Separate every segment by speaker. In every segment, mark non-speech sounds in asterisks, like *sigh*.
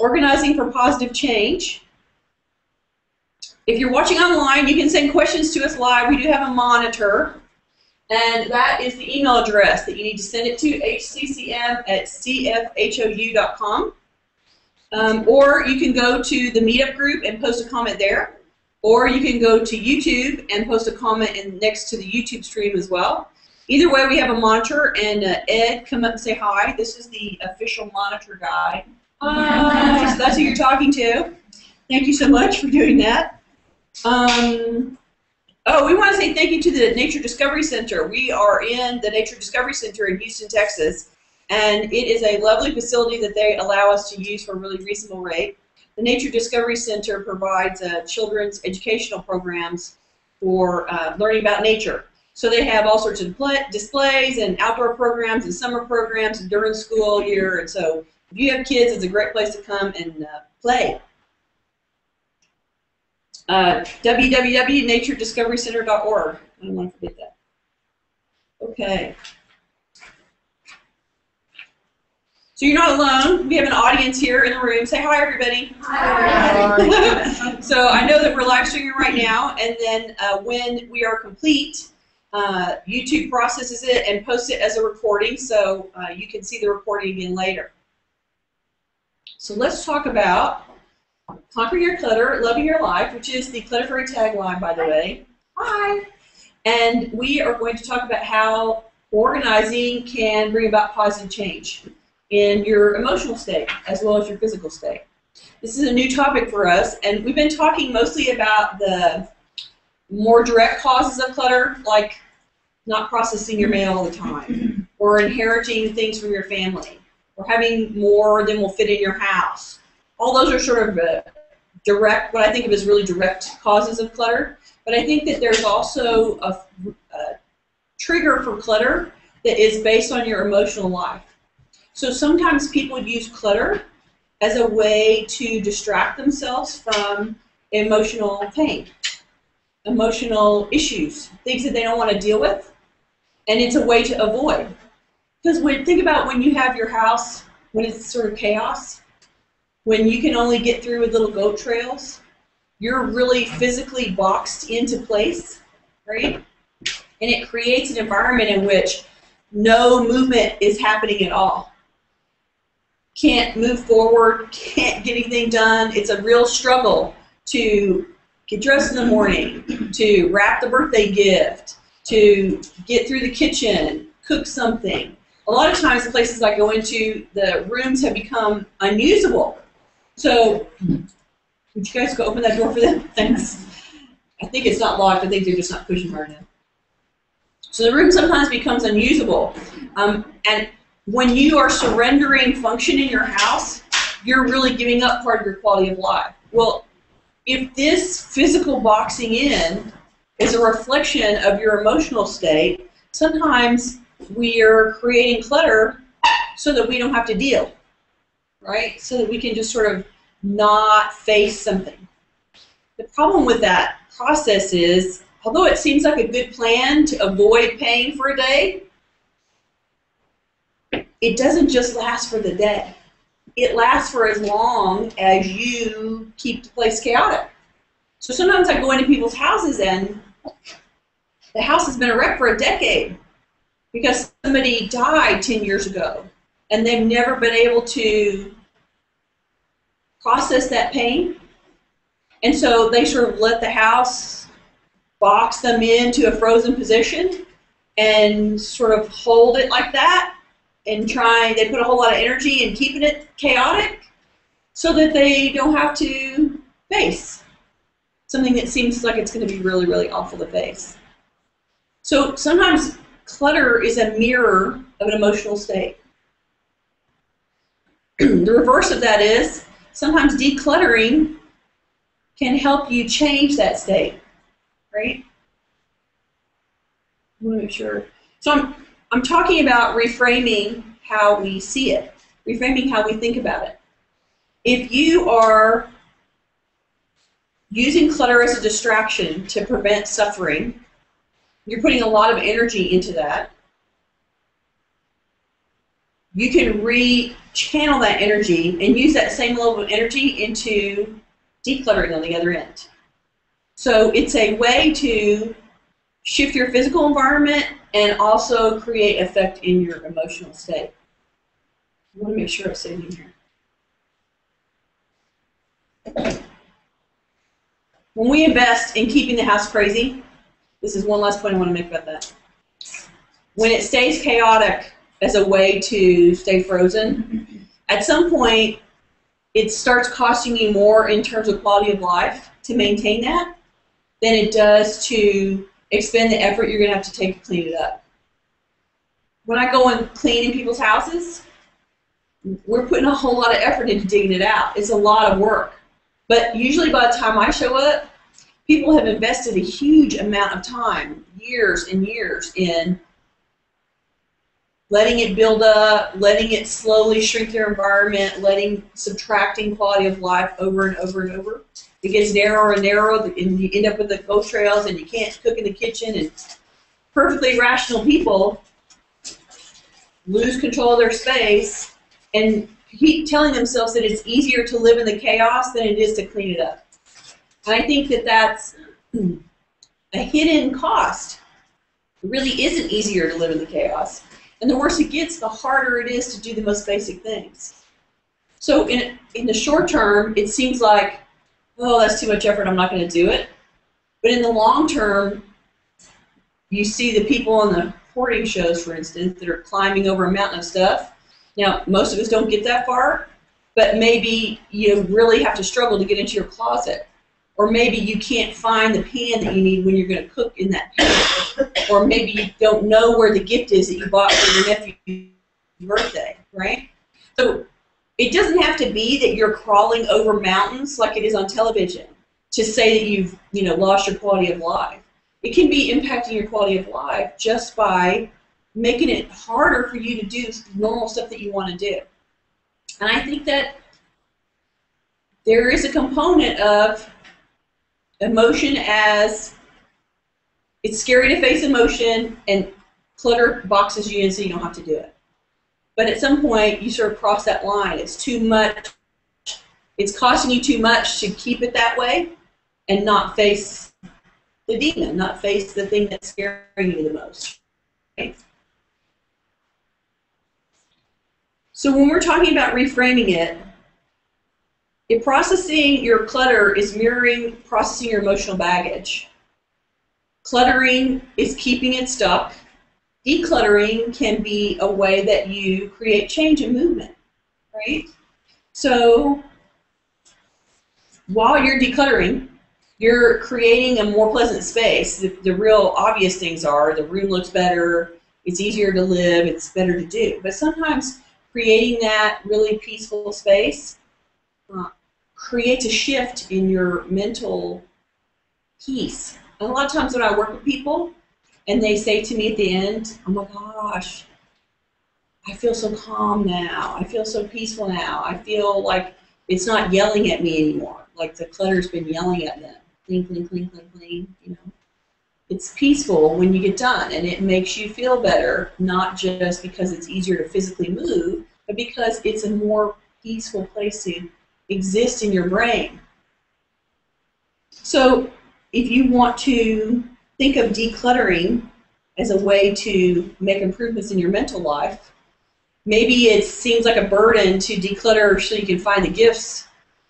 Speaker 1: organizing for positive change. If you're watching online, you can send questions to us live. We do have a monitor. And that is the email address that you need to send it to, hccm at cfhou.com. Um, or you can go to the meetup group and post a comment there. Or you can go to YouTube and post a comment in, next to the YouTube stream as well. Either way, we have a monitor, and uh, Ed, come up and say hi. This is the official monitor guy. Hi. so that's who you're talking to. Thank you so much for doing that. Um, oh, we want to say thank you to the Nature Discovery Center. We are in the Nature Discovery Center in Houston, Texas, and it is a lovely facility that they allow us to use for a really reasonable rate. The Nature Discovery Center provides uh, children's educational programs for uh, learning about nature. So they have all sorts of displays and outdoor programs and summer programs during school year. And so if you have kids, it's a great place to come and uh, play. Uh, www.naturediscoverycenter.org. I don't want to forget that. Okay. So you're not alone. We have an audience here in the room. Say hi, everybody. Hi. *laughs* so I know that we're live streaming right now, and then uh, when we are complete, uh, YouTube processes it and posts it as a recording, so uh, you can see the recording again later. So let's talk about Conquer Your Clutter, Loving Your Life, which is the Clutter Fairy tagline, by the way. Hi. And we are going to talk about how organizing can bring about positive change in your emotional state as well as your physical state. This is a new topic for us, and we've been talking mostly about the more direct causes of clutter, like not processing your mail all the time, *clears throat* or inheriting things from your family, or having more than will fit in your house. All those are sort of uh, direct, what I think of as really direct causes of clutter. But I think that there's also a, a trigger for clutter that is based on your emotional life. So sometimes people use clutter as a way to distract themselves from emotional pain emotional issues, things that they don't want to deal with, and it's a way to avoid. Because when think about when you have your house when it's sort of chaos, when you can only get through with little goat trails, you're really physically boxed into place, right? And it creates an environment in which no movement is happening at all. Can't move forward, can't get anything done. It's a real struggle to get dressed in the morning, to wrap the birthday gift, to get through the kitchen, cook something. A lot of times the places I go into, the rooms have become unusable. So, would you guys go open that door for them? *laughs* Thanks. I think it's not locked. I think they're just not pushing hard enough. So the room sometimes becomes unusable. Um, and when you are surrendering function in your house, you're really giving up part of your quality of life. Well, if this physical boxing in is a reflection of your emotional state, sometimes we are creating clutter so that we don't have to deal, right? So that we can just sort of not face something. The problem with that process is, although it seems like a good plan to avoid paying for a day, it doesn't just last for the day it lasts for as long as you keep the place chaotic. So sometimes I go into people's houses and the house has been a wreck for a decade because somebody died 10 years ago and they've never been able to process that pain. And so they sort of let the house box them into a frozen position and sort of hold it like that and trying, they put a whole lot of energy in keeping it chaotic so that they don't have to face something that seems like it's going to be really, really awful to face. So sometimes clutter is a mirror of an emotional state. *clears throat* the reverse of that is sometimes decluttering can help you change that state, right? I want to make sure. So I'm I'm talking about reframing how we see it, reframing how we think about it. If you are using clutter as a distraction to prevent suffering, you're putting a lot of energy into that. you can re-channel that energy and use that same level of energy into decluttering on the other end. So it's a way to shift your physical environment and also create effect in your emotional state. I want to make sure I'm saving here. When we invest in keeping the house crazy, this is one last point I want to make about that. When it stays chaotic as a way to stay frozen, at some point it starts costing you more in terms of quality of life to maintain that than it does to expend the effort you're going to have to take to clean it up. When I go and clean in people's houses, we're putting a whole lot of effort into digging it out. It's a lot of work. But usually by the time I show up, people have invested a huge amount of time, years and years, in letting it build up, letting it slowly shrink their environment, letting subtracting quality of life over and over and over. It gets narrower and narrower, and you end up with the ghost trails, and you can't cook in the kitchen. And perfectly rational people lose control of their space and keep telling themselves that it's easier to live in the chaos than it is to clean it up. And I think that that's a hidden cost. It really isn't easier to live in the chaos. And the worse it gets, the harder it is to do the most basic things. So in, in the short term, it seems like, oh, that's too much effort, I'm not going to do it. But in the long term, you see the people on the hoarding shows, for instance, that are climbing over a mountain of stuff. Now, most of us don't get that far, but maybe you really have to struggle to get into your closet or maybe you can't find the pan that you need when you're going to cook in that pan, or maybe you don't know where the gift is that you bought for your nephew's birthday, right? So it doesn't have to be that you're crawling over mountains like it is on television to say that you've you know lost your quality of life. It can be impacting your quality of life just by making it harder for you to do normal stuff that you want to do. And I think that there is a component of emotion as it's scary to face emotion and clutter boxes you in so you don't have to do it. But at some point, you sort of cross that line. It's too much. It's costing you too much to keep it that way and not face the demon, not face the thing that's scaring you the most. Okay? So when we're talking about reframing it, if processing your clutter is mirroring processing your emotional baggage, cluttering is keeping it stuck. Decluttering can be a way that you create change and movement, right? So while you're decluttering, you're creating a more pleasant space. The, the real obvious things are the room looks better, it's easier to live, it's better to do. But sometimes creating that really peaceful space uh, creates a shift in your mental peace. And a lot of times when I work with people and they say to me at the end, oh my gosh, I feel so calm now. I feel so peaceful now. I feel like it's not yelling at me anymore. Like the clutter's been yelling at them. Clean, clean, clean, clean, clean, you know. It's peaceful when you get done and it makes you feel better, not just because it's easier to physically move, but because it's a more peaceful place to exist in your brain. So if you want to think of decluttering as a way to make improvements in your mental life, maybe it seems like a burden to declutter so you can find the gifts,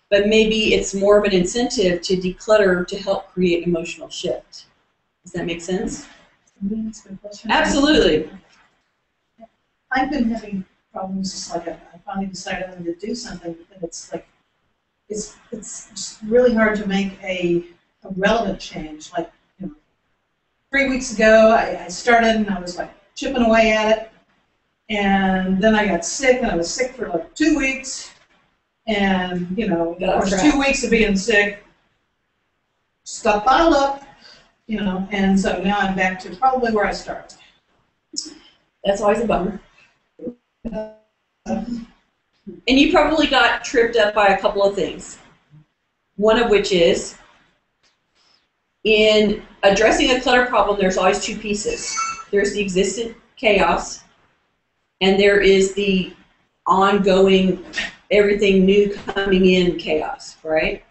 Speaker 1: but maybe it's more of an incentive to declutter to help create emotional shift. Does that make sense? Absolutely.
Speaker 2: I've been having problems just like I finally decided I'm going to do something, and it's like it's it's really hard to make a, a relevant change. Like you know, three weeks ago, I, I started and I was like chipping away at it, and then I got sick, and I was sick for like two weeks, and you know, of course, two weeks of being sick, stuff piled up, you know, and so now I'm back to probably where I started.
Speaker 1: That's always a bummer. Uh, And you probably got tripped up by a couple of things. One of which is in addressing a clutter problem, there's always two pieces. There's the existent chaos, and there is the ongoing everything new coming in chaos, right?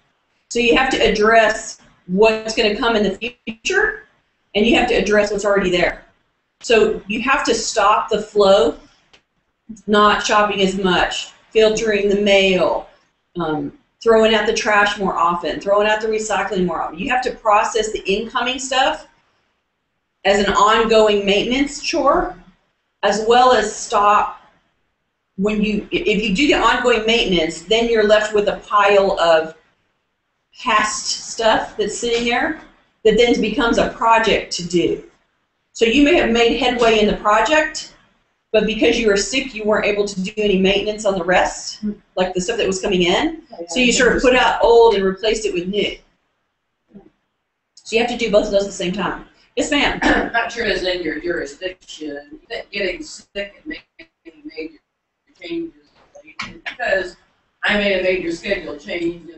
Speaker 1: So you have to address what's going to come in the future, and you have to address what's already there. So you have to stop the flow, not shopping as much, filtering the mail, um, throwing out the trash more often, throwing out the recycling more often. You have to process the incoming stuff as an ongoing maintenance chore, as well as stop when you if you do the ongoing maintenance, then you're left with a pile of past stuff that's sitting there that then becomes a project to do. So you may have made headway in the project, but because you were sick, you weren't able to do any maintenance on the rest, mm. like the stuff that was coming in. So you sort of put out old and replaced it with new. So you have to do both of those at the same time. Yes, ma'am. *clears throat*
Speaker 3: Not sure it's in your jurisdiction, that getting sick and making major changes. Because I made a major schedule change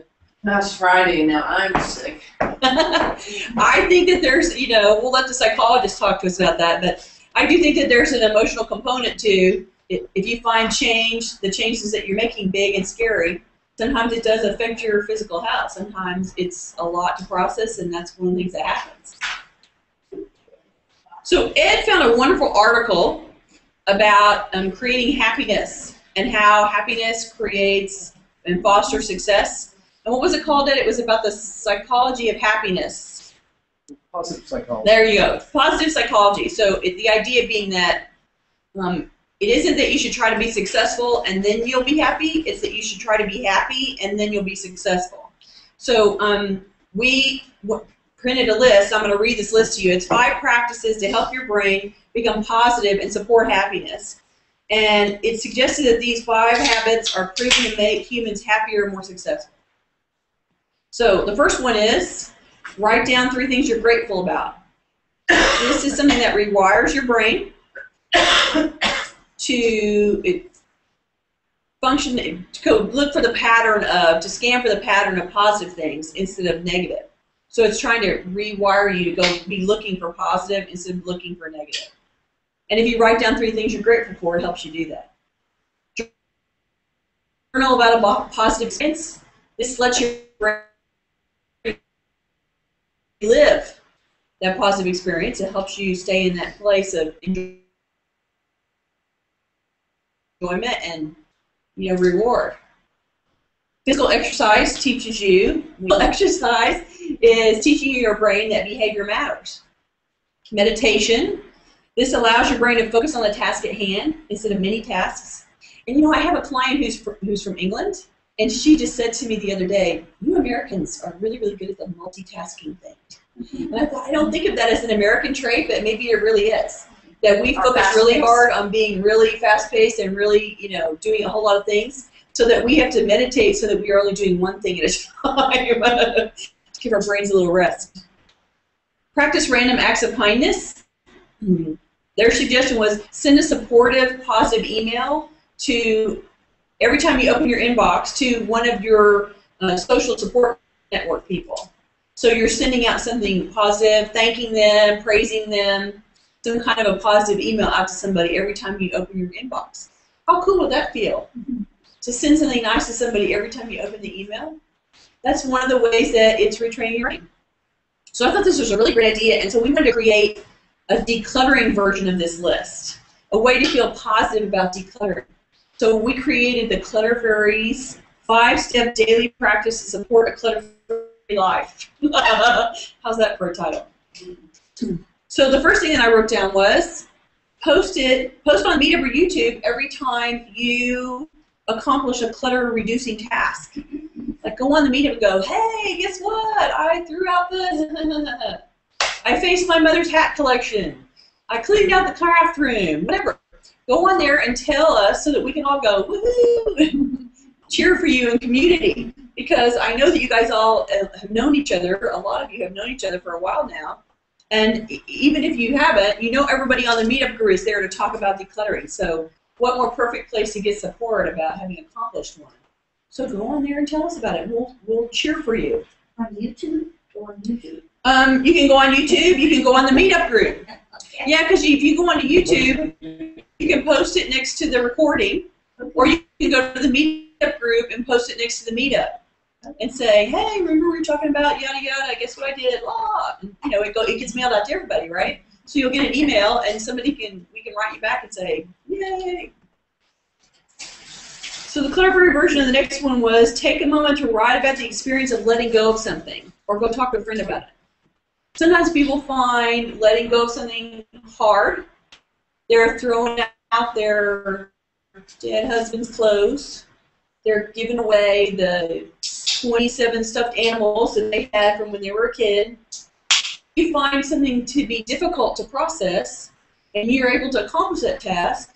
Speaker 3: last Friday, now I'm sick. *laughs*
Speaker 1: I think that there's, you know, we'll let the psychologist talk to us about that, but I do think that there's an emotional component to i- if you find change, the changes that you're making big and scary, sometimes it does affect your physical health. Sometimes it's a lot to process, and that's one of the things that happens. So Ed found a wonderful article about um, creating happiness and how happiness creates and fosters success. And what was it called? Ed? It was about the psychology of happiness.
Speaker 4: Positive psychology.
Speaker 1: There you go. Positive psychology. So it, the idea being that um, it isn't that you should try to be successful and then you'll be happy. It's that you should try to be happy and then you'll be successful. So um, we printed a list. I'm going to read this list to you. It's five practices to help your brain become positive and support happiness. And it suggested that these five habits are proven to make humans happier and more successful. So the first one is write down three things you're grateful about. This is something that rewires your brain to function, to go look for the pattern of, to scan for the pattern of positive things instead of negative. So it's trying to rewire you to go be looking for positive instead of looking for negative. And if you write down three things you're grateful for, it helps you do that. Journal about a positive experience. This lets your brain live that positive experience. It helps you stay in that place of enjoyment and you know reward. Physical exercise teaches you. Well, exercise is teaching your brain that behavior matters. Meditation. This allows your brain to focus on the task at hand instead of many tasks. And you know, I have a client who's who's from England, and she just said to me the other day, "You Americans are really, really good at the multitasking thing." And I thought, I don't think of that as an American trait, but maybe it really is. That we focus really hard on being really fast-paced and really, you know, doing a whole lot of things, so that we have to meditate so that we are only doing one thing at a *laughs* time. to give our brains a little rest. Practice random acts of kindness. Hmm. Their suggestion was send a supportive, positive email to every time you open your inbox to one of your uh, social support network people. So you're sending out something positive, thanking them, praising them, some kind of a positive email out to somebody every time you open your inbox. How cool would that feel? To send something nice to somebody every time you open the email? That's one of the ways that it's retraining your brain. So I thought this was a really great idea, and so we wanted to create a decluttering version of this list, a way to feel positive about decluttering. So we created the Clutter Fairies five-step daily practice to support a clutter-free life. *laughs* How's that for a title? So the first thing that I wrote down was post it, post on Meetup or YouTube every time you accomplish a clutter-reducing task. Like go on the Meetup and go, hey, guess what? I threw out the, *laughs* I faced my mother's hat collection. I cleaned out the craft room, whatever. Go on there and tell us so that we can all go, woohoo, *laughs* cheer for you in community. Because I know that you guys all have known each other. A lot of you have known each other for a while now. And even if you haven't, you know everybody on the meetup group is there to talk about decluttering. So what more perfect place to get support about having accomplished one? So go on there and tell us about it. We'll, we'll cheer for you.
Speaker 5: On YouTube or on YouTube?
Speaker 1: Um, you can go on YouTube. You can go on the meetup group. Yeah, because if you go onto YouTube, you can post it next to the recording, or you can go to the meetup group and post it next to the meetup. And say, hey, remember we were talking about yada yada, guess what I did, blah, and, you know, it go, it gets mailed out to everybody, right? So you'll get an email and somebody can, we can write you back and say, yay. So the clever version of the next one was take a moment to write about the experience of letting go of something, or go talk to a friend about it. Sometimes people find letting go of something hard. They're throwing out their dead husband's clothes. They're giving away the 27 stuffed animals that they had from when they were a kid. You find something to be difficult to process, and you're able to accomplish that task.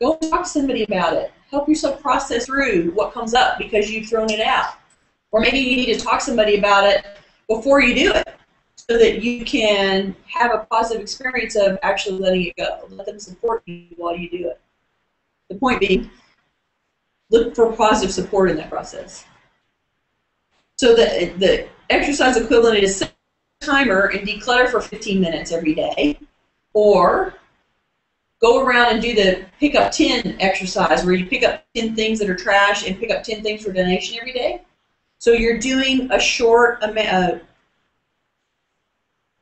Speaker 1: Go talk to somebody about it. Help yourself process through what comes up because you've thrown it out. Or maybe you need to talk to somebody about it before you do it that you can have a positive experience of actually letting it go. Let them support you while you do it. The point being, look for positive support in that process. So the, the exercise equivalent is set a timer and declutter for 15 minutes every day, or go around and do the pick up 10 exercise where you pick up 10 things that are trash and pick up 10 things for donation every day. So you're doing a short amount, uh,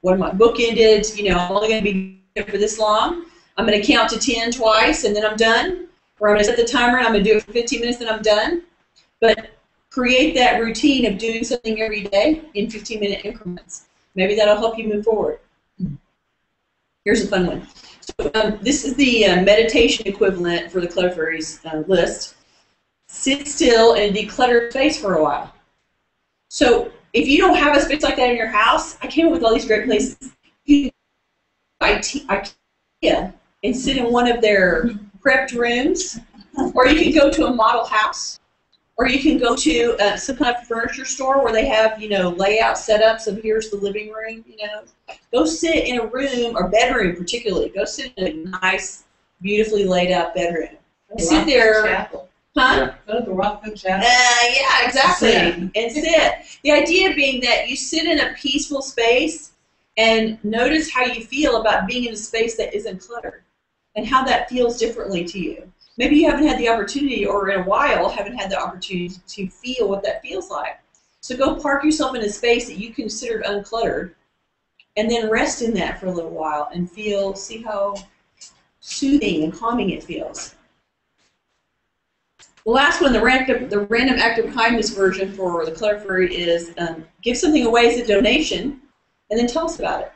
Speaker 1: what am I, bookended, you know, I'm only going to be here for this long. I'm going to count to 10 twice and then I'm done. Or I'm going to set the timer and I'm going to do it for 15 minutes and I'm done. But create that routine of doing something every day in 15 minute increments. Maybe that'll help you move forward. Here's a fun one. So, um, this is the uh, meditation equivalent for the Clutter Fairies uh, list. Sit still and declutter space for a while. So if you don't have a space like that in your house, I came up with all these great places. You IKEA and sit in one of their prepped rooms, or you can go to a model house, or you can go to uh, some kind of furniture store where they have, you know, layout setups of here's the living room, you know. Go sit in a room, or bedroom particularly. Go sit in a nice, beautifully laid out bedroom. Sit there.
Speaker 2: Chapel.
Speaker 1: Huh?
Speaker 2: Go to the Rothko
Speaker 1: Uh, yeah, exactly.
Speaker 2: Sit.
Speaker 1: And sit. The idea being that you sit in a peaceful space and notice how you feel about being in a space that isn't cluttered and how that feels differently to you. Maybe you haven't had the opportunity or in a while haven't had the opportunity to feel what that feels like. So go park yourself in a space that you considered uncluttered and then rest in that for a little while and feel, see how soothing and calming it feels. The last one, the random, the random act of kindness version for the Clutter Fairy is um, give something away as a donation, and then tell us about it.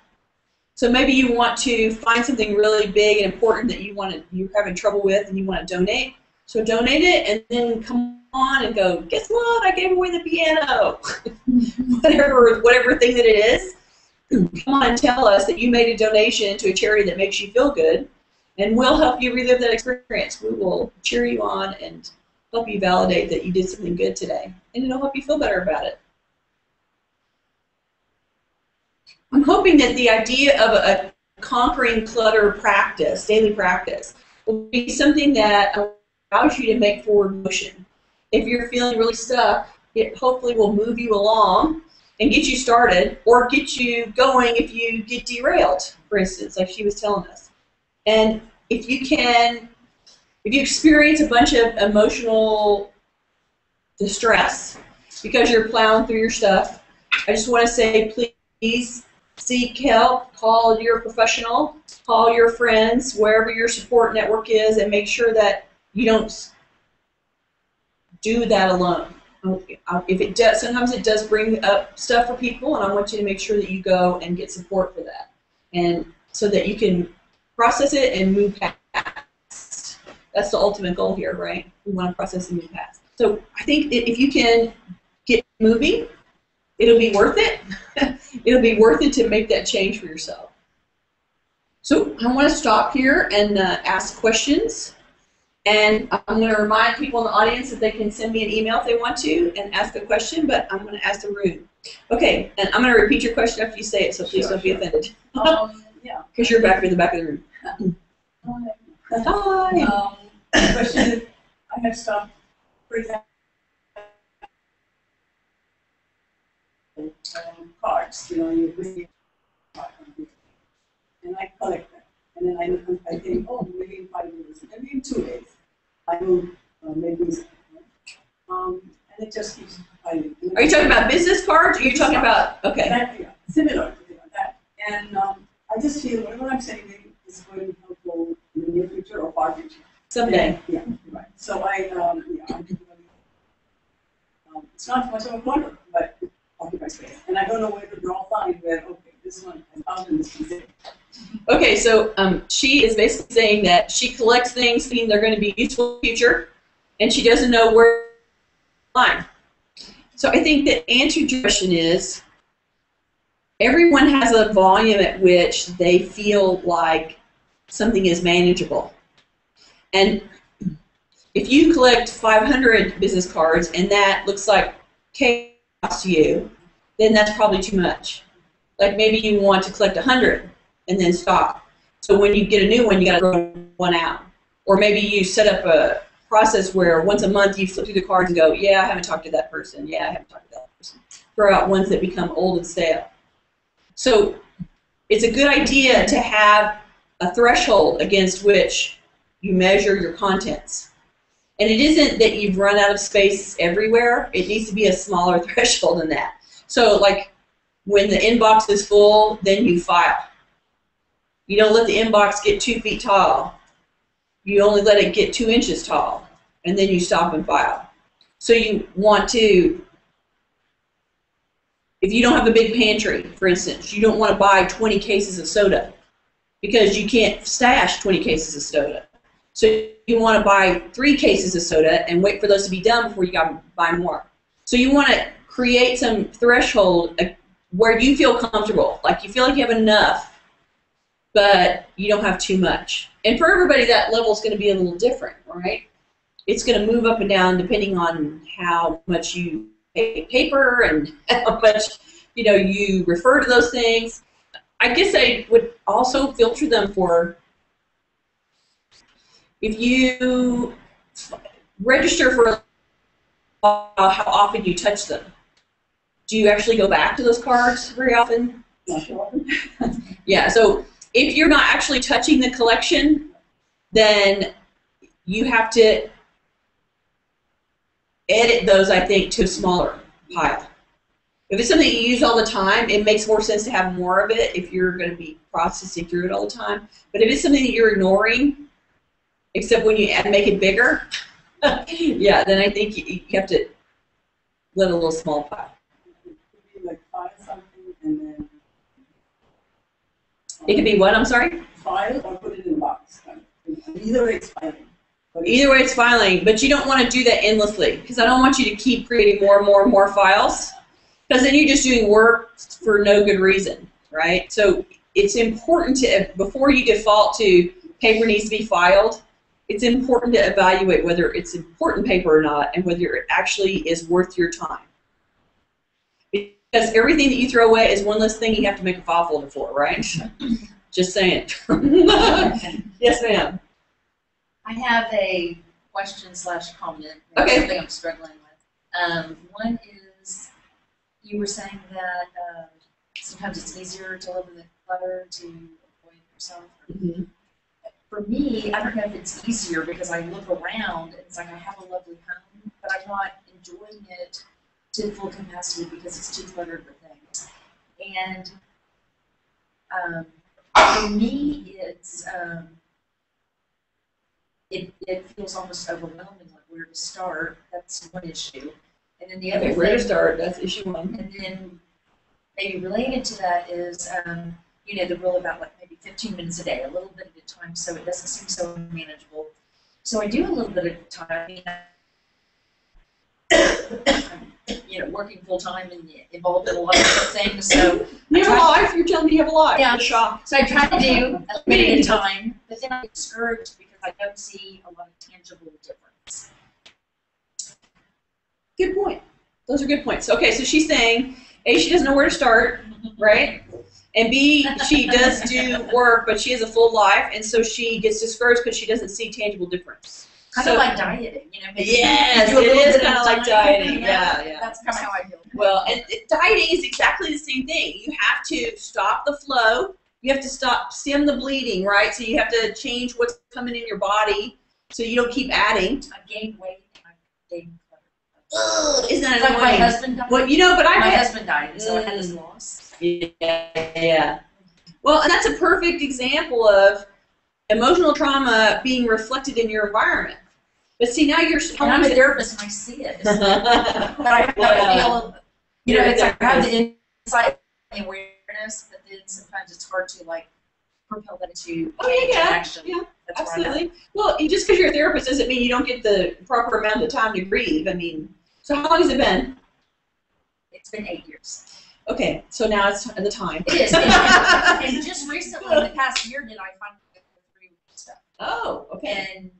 Speaker 1: So maybe you want to find something really big and important that you want to, you're having trouble with, and you want to donate. So donate it, and then come on and go. Guess what? I gave away the piano. *laughs* whatever, whatever thing that it is. Come on and tell us that you made a donation to a charity that makes you feel good, and we'll help you relive that experience. We will cheer you on and help you validate that you did something good today, and it'll help you feel better about it. I'm hoping that the idea of a, conquering clutter practice, daily practice, will be something that allows you to make forward motion. If you're feeling really stuck, it hopefully will move you along and get you started, or get you going if you get derailed, for instance, like she was telling us. And if you can if you experience a bunch of emotional distress because you're plowing through your stuff, I just want to say please seek help, call your professional, call your friends, wherever your support network is, and make sure that you don't do that alone. Um, um, if it does, sometimes it does bring up stuff for people, and I want you to make sure that you go and get support for that, and so that you can process it and move past. That's the ultimate goal here, right? We want to process and move past. So I think if you can get moving, it'll be worth it. *laughs* it'll be worth it to make that change for yourself. So I want to stop here and uh, ask questions. And I'm going to remind people in the audience that they can send me an email if they want to and ask a question, but I'm going to ask the room. Okay, and I'm going to repeat your question after you say it, so please
Speaker 4: Sure,
Speaker 1: don't be offended.
Speaker 6: Um, yeah. *laughs*
Speaker 1: Because you're back in the back of the room. *laughs* Hi.
Speaker 6: Um, I have stuff, for example, um, cards, you know, you bring card, and I collect them. And then I, I think, oh, maybe in five this, maybe in two days, I will uh, make this. Um, and it just keeps piling.
Speaker 1: Are you talking about business cards, or are you talking about, okay,
Speaker 6: That, yeah, similar to that. And, um, I just feel whatever I'm saying is going to help in the near future or far future.
Speaker 1: Someday?
Speaker 6: Yeah, right. So I, um, yeah, I'm really, um, it's not much of a clutter, but I'll it occupies space. And I don't know where to draw a line okay, this one, I found in this piece.
Speaker 1: Okay, so um, she is basically saying that she collects things thinking they're going to be useful in the future, and she doesn't know where to line. So I think the answer to your question is everyone has a volume at which they feel like something is manageable. And if you collect 500 business cards and that looks like chaos to you, then that's probably too much. Like maybe you want to collect 100 and then stop. So when you get a new one, you got to throw one out. Or maybe you set up a process where once a month you flip through the cards and go, yeah, I haven't talked to that person. Yeah, I haven't talked to that person. Throw out ones that become old and stale. So it's a good idea to have a threshold against which you measure your contents. And it isn't that you've run out of space everywhere. It needs to be a smaller *laughs* threshold than that. So like when the inbox is full, then you file. You don't let the inbox get two feet tall. You only let it get two inches tall, and then you stop and file. So you want to, if you don't have a big pantry, for instance, you don't want to buy 20 cases of soda because you can't stash 20 cases of soda. So you want to buy three cases of soda and wait for those to be done before you got buy more. So you want to create some threshold uh, where you feel comfortable, like you feel like you have enough, but you don't have too much. And for everybody, that level is going to be a little different, right? It's going to move up and down depending on how much you pay paper and *laughs* how much you know you refer to those things. I guess I would also filter them for if you register for how often you touch them. Do you actually go back to those cards very often?
Speaker 6: Sure. *laughs*
Speaker 1: Yeah, so if you're not actually touching the collection, then you have to edit those, I think, to a smaller pile. If it's something you use all the time, it makes more sense to have more of it if you're going to be processing through it all the time. But if it's something that you're ignoring, except when you add, make it bigger, *laughs* yeah, then I think you, you have to let a little small pile.
Speaker 6: It could be like file something and then.
Speaker 1: It could be what? I'm sorry.
Speaker 6: File or put it in a box. Either way it's filing. But
Speaker 1: Either way, it's filing, but you don't want to do that endlessly because I don't want you to keep creating more and more and more files because then you're just doing work for no good reason, right? So it's important to, before you default to paper needs to be filed, it's important to evaluate whether it's important paper or not and whether it actually is worth your time. Because everything that you throw away is one less thing you have to make a file folder for, right? *laughs* Just saying. *laughs* yes, ma'am.
Speaker 5: I have a question slash comment.
Speaker 1: Okay.
Speaker 5: Something I'm struggling with. Um, one is, you were saying that, uh, sometimes it's easier to live in the clutter to avoid yourself. For me, I don't know if it's easier because I look around and it's like I have a lovely home, but I'm not enjoying it to full capacity because it's too cluttered with things. And, um, for me, it's, um, it, it feels almost overwhelming, like where to start, that's one issue. And then the other
Speaker 1: Okay, where to start? That's issue one.
Speaker 5: And then maybe related to that is, um, you know, the rule about like maybe fifteen minutes a day, a little bit at a time, so it doesn't seem so manageable. So I do a little bit at a time, I mean, *coughs* you know, working full-time and involved in a lot of things, so
Speaker 1: You have a life? You're telling me you have a life.
Speaker 5: Yeah.
Speaker 1: I'm
Speaker 5: so I try to do a little bit at a time, but then I get discouraged because I don't see a lot of tangible difference.
Speaker 1: Good point. Those are good points. Okay, so she's saying, A, she doesn't know where to start, mm-hmm. right? And B, she does do work, but she has a full life, and so she gets discouraged because she doesn't see tangible difference.
Speaker 5: Kind
Speaker 1: So-
Speaker 5: of like dieting, you know, maybe
Speaker 1: Yes,
Speaker 5: a
Speaker 1: it is kind of like
Speaker 5: time.
Speaker 1: dieting. Yeah, yeah.
Speaker 5: That's kind of how I feel.
Speaker 1: Well, and it- dieting is exactly the same thing. You have to stop the flow. you have to stop stem the bleeding, right? So you have to change what's coming in your body so you don't keep adding.
Speaker 5: I gained weight I gained.
Speaker 1: Ugh, isn't that
Speaker 5: It's like my husband died.
Speaker 1: Well, you know, but I
Speaker 5: my
Speaker 1: bet
Speaker 5: husband died, so I had this
Speaker 1: Mm.
Speaker 5: loss.
Speaker 1: Yeah, yeah. Well, and that's a perfect example of emotional trauma being reflected in your environment. But see, now you're.
Speaker 5: And I'm a therapist and I see it. *laughs* But I have to feel, you know, it's like I have the insight and awareness, but then sometimes it's hard to like propel that into
Speaker 1: Oh, yeah, yeah,
Speaker 5: action.
Speaker 1: yeah,
Speaker 5: That's where I'm at.
Speaker 1: Absolutely. Well, just because you're a therapist doesn't mean you don't get the proper amount of time to grieve. I mean, so how long has it been?
Speaker 5: It's been eight years.
Speaker 1: Okay, so now it's the time.
Speaker 5: It is. *laughs* And, just recently, in the past year, did I finally get through stuff.
Speaker 1: Oh, okay.
Speaker 5: And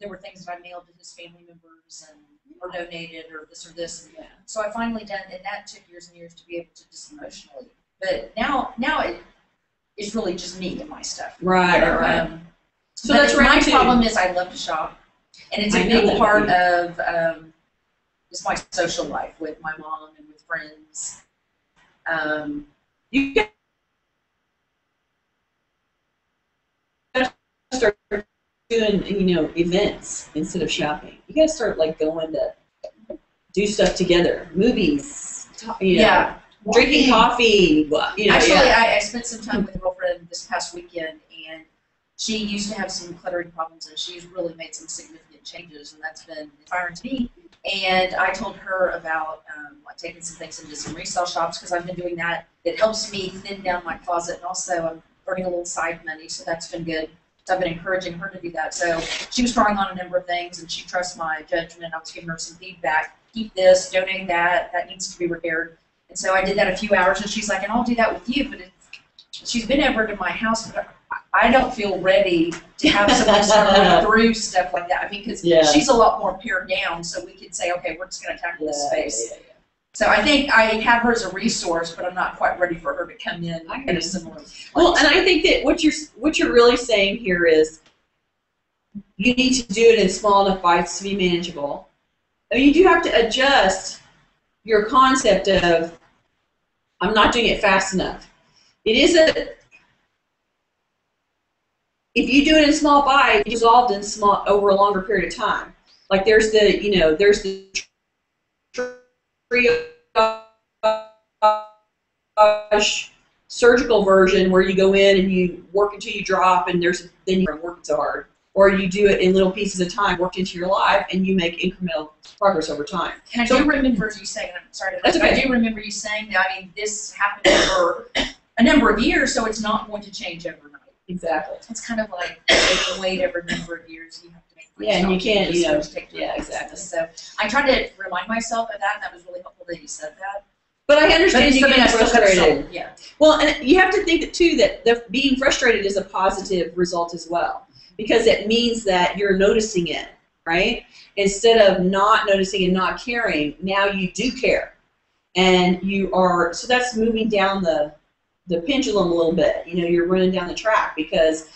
Speaker 5: there were things that I mailed to his family members and or donated or this or this.
Speaker 1: Yeah.
Speaker 5: So I finally done, and that took years and years to be able to just emotionally. But now, now it, it's really just me and my stuff.
Speaker 1: Right, right,
Speaker 5: um,
Speaker 1: So that's
Speaker 5: my
Speaker 1: two.
Speaker 5: problem is I love to shop, and it's a
Speaker 1: I
Speaker 5: big part of um, just my social life with my mom and with friends. Um,
Speaker 1: You gotta start doing, you know, events instead of shopping. You gotta start like going to do stuff together, movies, you know,
Speaker 5: yeah,
Speaker 1: drinking coffee. well, You know,
Speaker 5: Actually,
Speaker 1: yeah.
Speaker 5: I, I spent some time with a girlfriend this past weekend, and she used to have some cluttering problems, and she's really made some significant changes, and that's been inspiring to me. And I told her about um, taking some things into some resale shops because I've been doing that. It helps me thin down my closet, and also I'm earning a little side money, so that's been good. So I've been encouraging her to do that. So she was trying on a number of things, and she trusts my judgment. I was giving her some feedback. Keep this, donate that. That needs to be repaired. And so I did that a few hours, and she's like, and I'll do that with you. But she's been over to my house, but I- don't feel ready to have someone start going *laughs* through stuff like that. I mean, because
Speaker 1: Yeah.
Speaker 5: she's a lot more pared down, so we could say, okay, we're just going to tackle this space.
Speaker 1: yeah, yeah.
Speaker 5: So I think I have her as a resource, but I'm not quite ready for her to come in
Speaker 1: I
Speaker 5: in a similar place.
Speaker 1: Well, and I think that what you're what you're really saying here is you need to do it in small enough bites to be manageable. I mean, you do have to adjust your concept of I'm not doing it fast enough. It is a if you do it in small bites, it's resolved in small over a longer period of time. Like there's the you know there's the triage surgical version where you go in and you work until you drop and there's then you're working so hard or you do it in little pieces of time worked into your life and you make incremental progress over time
Speaker 5: And I
Speaker 1: So-
Speaker 5: do remember you saying, I'm sorry,
Speaker 1: That's
Speaker 5: but I do remember you saying that, I mean, this happened over a number of years, so it's not going to change overnight.
Speaker 1: Exactly
Speaker 5: It's kind of like if you wait every number of years, you have to make.
Speaker 1: Yeah, and you can't, you know,
Speaker 5: take
Speaker 1: yeah, exactly.
Speaker 5: So I tried to remind myself of that, and that was really helpful that you said that.
Speaker 1: but i understand
Speaker 5: it's
Speaker 1: you
Speaker 5: something
Speaker 1: get
Speaker 5: I still gotta
Speaker 1: frustrated
Speaker 5: Yeah.
Speaker 1: well and you have to think that too that the being frustrated is a positive result as well because it means that you're noticing it right instead of not noticing and not caring now you do care and you are so that's moving down the the pendulum a little bit you know you're running down the track because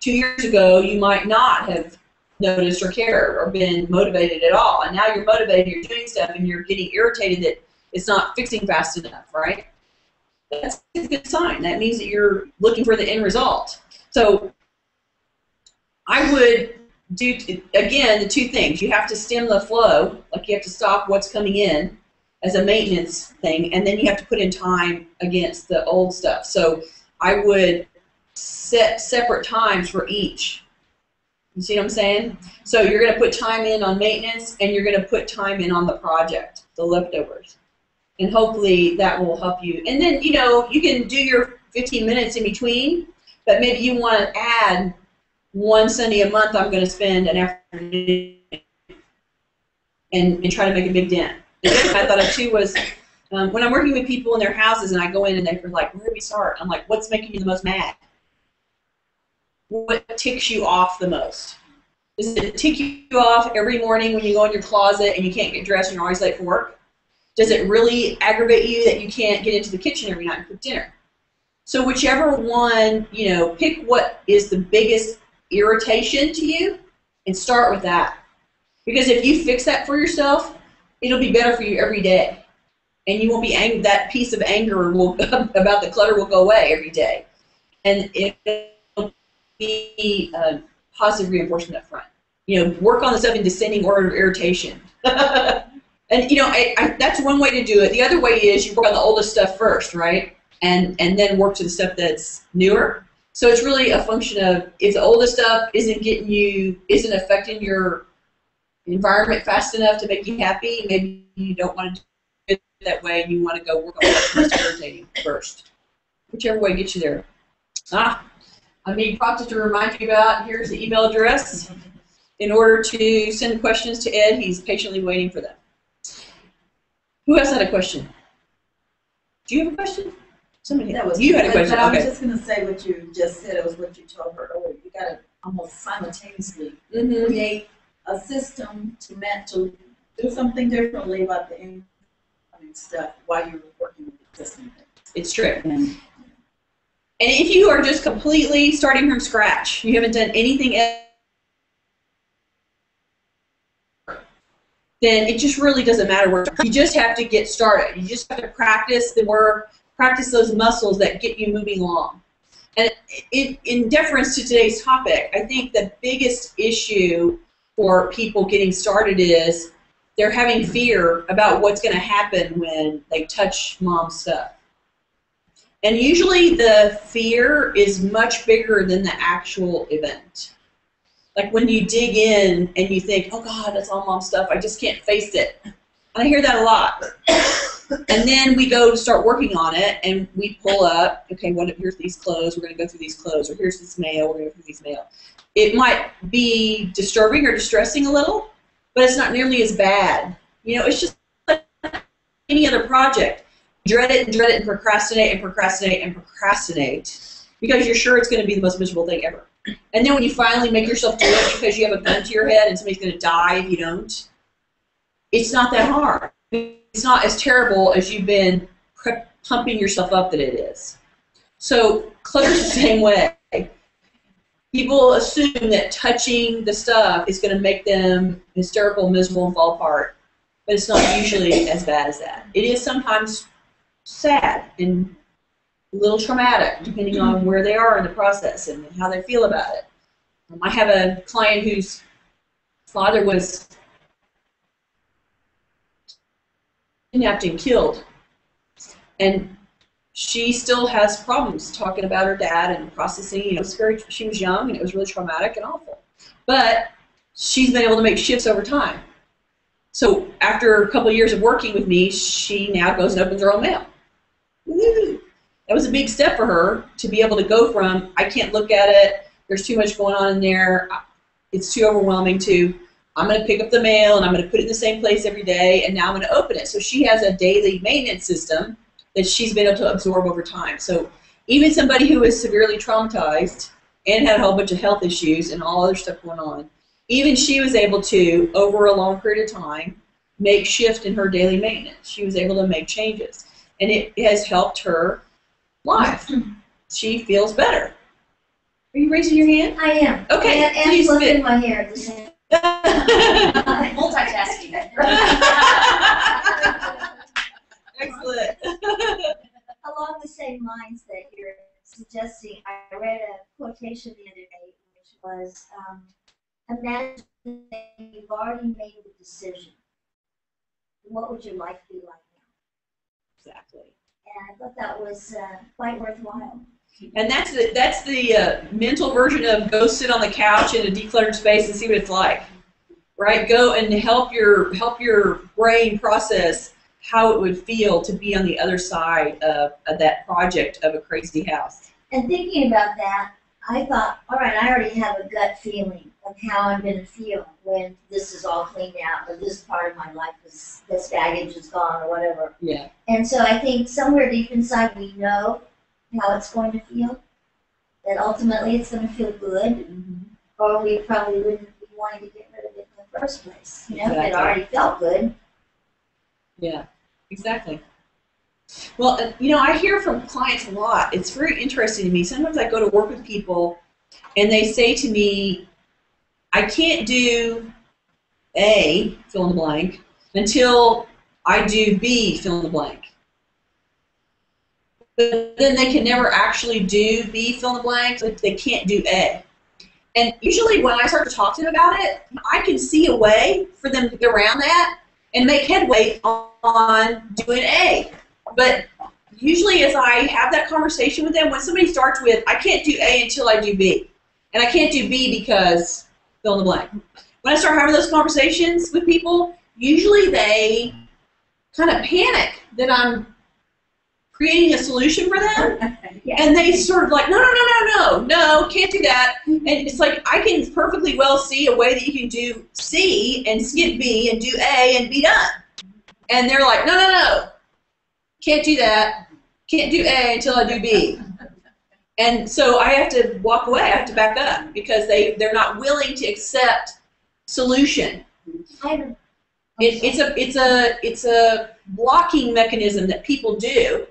Speaker 1: two years ago you might not have noticed or cared or been motivated at all. And now you're motivated you're doing stuff and you're getting irritated that it's not fixing fast enough right? That's a good sign. That means that you're looking for the end result. So i would do again the two things. You have to stem the flow like you have to stop what's coming in as a maintenance thing and then you have to put in time against the old stuff. So i would set separate times for each. You see what i'm saying? So you're going to put time in on maintenance and you're going to put time in on the project the leftovers. And hopefully that will help you. And then you know you can do your 15 minutes in between but maybe you want to add one Sunday a month I'm going to spend an afternoon and, and try to make a big dent. I thought of too was um, when I'm working with people in their houses and I go in and they're like, where do we start? I'm like, what's making you the most mad? What ticks you off the most? Does it tick you off every morning when you go in your closet and you can't get dressed and you're always late for work? Does it really aggravate you that you can't get into the kitchen every night and cook dinner? So whichever one, you know, pick what is the biggest irritation to you and start with that. Because if you fix that for yourself, it'll be better for you every day. and you won't be ang- that piece of anger will *laughs* about the clutter will go away every day, and it'll be positive reinforcement up front. You know, work on the stuff in descending order of irritation. *laughs* and you know, I, I, that's one way to do it. The other way is you work on the oldest stuff first, right? And and then work to the stuff that's newer. So it's really a function of if the oldest stuff isn't getting you, isn't affecting your environment fast enough to make you happy, maybe you don't want to do it that way and you want to go work on what's irritating first. Whichever way gets you there. Ah, I'm being prompted to remind you about, here's the email address. In order to send questions to Ed, he's patiently waiting for them. Who else had a question? Do you have a question? Somebody,
Speaker 7: That was
Speaker 1: you had a question,
Speaker 7: But I was
Speaker 1: okay.
Speaker 7: just gonna say what you just said, it was what you told her earlier, you gotta almost simultaneously
Speaker 1: Mm-hmm.
Speaker 7: create a system to to do something differently about the incoming stuff while you're working with the system.
Speaker 1: It's true. And if you are just completely starting from scratch, you haven't done anything else, then it just really doesn't matter where. You just have to get started. You just have to practice the work, practice those muscles that get you moving along. And in, in deference to today's topic, I think the biggest issue for people getting started is they're having fear about what's going to happen when they touch mom's stuff. And usually the fear is much bigger than the actual event. Like when you dig in and you think, oh God, that's all mom's stuff, I just can't face it. And I hear that a lot. and then we go to start working on it and we pull up, okay, what here's these clothes, we're gonna go through these clothes, or here's this mail, we're gonna go through these mail. It might be disturbing or distressing a little, but it's not nearly as bad. You know, it's just like any other project dread it and dread it and procrastinate and procrastinate and procrastinate because you're sure it's going to be the most miserable thing ever. And then when you finally make yourself do it because you have a gun to your head and somebody's going to die if you don't, it's not that hard. It's not as terrible as you've been pumping yourself up that it is. So clutter's the same way. People assume that touching the stuff is going to make them hysterical, miserable, and fall apart. But it's not usually as bad as that. It is sometimes sad and a little traumatic, depending on where they are in the process and how they feel about it. Um, I have a client whose father was kidnapped and killed, and she still has problems talking about her dad and processing. You know, it's very. She was young and it was really traumatic and awful, but she's been able to make shifts over time. So after a couple of years of working with me, she now goes and opens her own mail. Woo! That was a big step for her to be able to go from I can't look at it. There's too much going on in there. It's too overwhelming. To I'm going to pick up the mail and I'm going to put it in the same place every day, and now I'm going to open it. So she has a daily maintenance system that she's been able to absorb over time. So even somebody who is severely traumatized and had a whole bunch of health issues and all other stuff going on, even she was able to, over a long period of time, make shift in her daily maintenance. She was able to make changes, and it has helped her life. *clears throat* She feels better. Are you raising your hand?
Speaker 8: I am.
Speaker 1: Okay,
Speaker 8: And, and
Speaker 1: please
Speaker 8: my hair at the same
Speaker 5: Multitasking. *laughs*
Speaker 1: Excellent.
Speaker 8: Along the same lines that you're suggesting, I read a quotation the other day, which was, um, imagine that you've already made the decision. What would your life be like now?
Speaker 1: exactly.
Speaker 8: And I thought that was uh, quite worthwhile.
Speaker 1: And that's the that's the uh, mental version of go sit on the couch in a decluttered space and see what it's like, right? Go and help your help your brain process how it would feel to be on the other side of, of that project of a crazy house.
Speaker 8: And thinking about that, I thought, all right, I already have a gut feeling of how I'm going to feel when this is all cleaned out, or this part of my life is this baggage is gone, or whatever.
Speaker 1: Yeah.
Speaker 8: And so I think somewhere deep inside we know how it's going to feel. That ultimately it's going to feel good, mm-hmm. or we probably wouldn't be wanting to get rid of it in the first place. You know, if it already felt good.
Speaker 1: Yeah, exactly. Well, uh, you know, I hear from clients a lot. It's very interesting to me. Sometimes I go to work with people and they say to me, I can't do A, fill in the blank, until I do B, fill in the blank. But then they can never actually do B, fill in the blank, so they can't do A. And usually when I start to talk to them about it, I can see a way for them to get around that and make headway on doing A. But usually as I have that conversation with them, when somebody starts with, I can't do A until I do B. And I can't do B because fill in the blank. When I start having those conversations with people, usually they kind of panic that I'm creating a solution for them. *laughs* And they sort of like, no, no, no, no, no, no, can't do that. Mm-hmm. And it's like, I can perfectly well see a way that you can do C and skip B and do A and be done. And they're like, no, no, no, can't do that. Can't do A until I do B. *laughs* And so I have to walk away. I have to back up because they, they're not willing to accept solution.
Speaker 8: Mm-hmm. A
Speaker 1: It, it's a it's a it's a blocking mechanism that people do